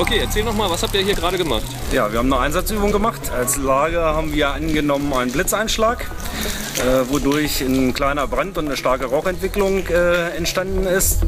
Okay, erzähl noch mal, was habt ihr hier gerade gemacht? Ja, wir haben eine Einsatzübung gemacht. Als Lager haben wir angenommen einen Blitzeinschlag, äh, wodurch ein kleiner Brand und eine starke Rauchentwicklung äh, entstanden ist.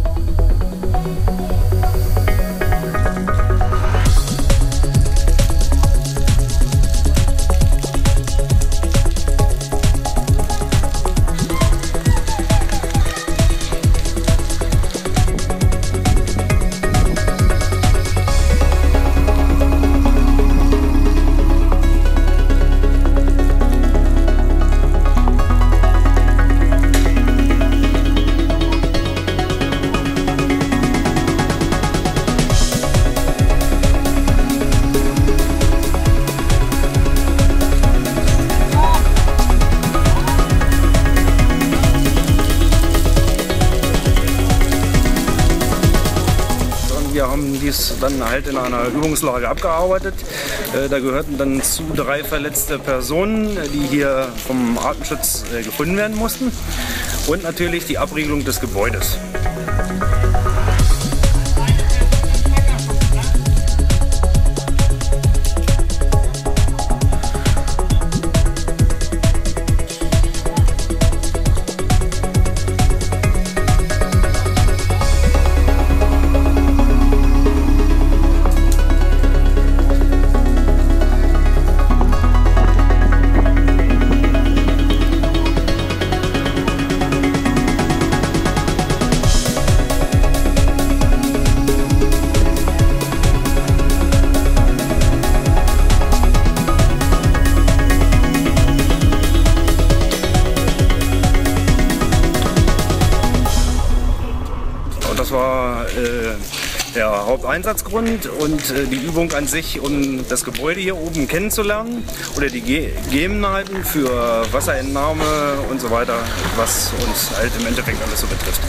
Wir haben dies dann halt in einer Übungslage abgearbeitet. Äh, Da gehörten dann zu drei verletzte Personen, die hier vom Artenschutz äh, gefunden werden mussten. Und natürlich die Abriegelung des Gebäudes. War äh, der Haupteinsatzgrund und äh, die Übung an sich, um das Gebäude hier oben kennenzulernen oder die Ge Gegebenheiten für Wasserentnahme und so weiter, was uns halt im Endeffekt alles so betrifft.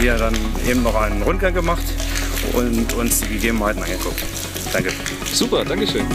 Hier dann eben noch einen Rundgang gemacht und uns die Gegebenheiten angeguckt. Danke. Super, Dankeschön.